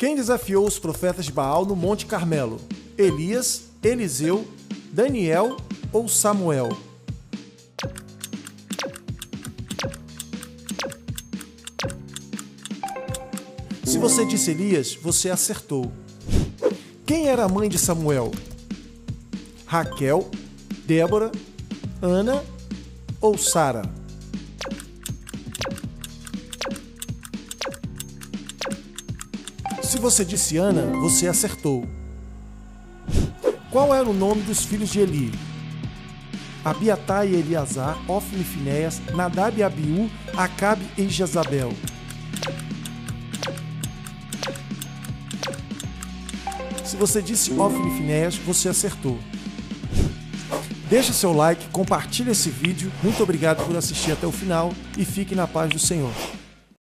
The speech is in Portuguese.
Quem desafiou os profetas de Baal no Monte Carmelo? Elias, Eliseu, Daniel ou Samuel? Se você disse Elias, você acertou. Quem era a mãe de Samuel? Raquel, Débora, Ana ou Sara? Se você disse Ana, você acertou. Qual era o nome dos filhos de Eli? Abiatai e Eleazar, Ofni e Finéias, Nadab e Abiú, Acabe e Jezabel. Se você disse Ofni e Finéias, você acertou. Deixe seu like, compartilhe esse vídeo. Muito obrigado por assistir até o final e fique na paz do Senhor.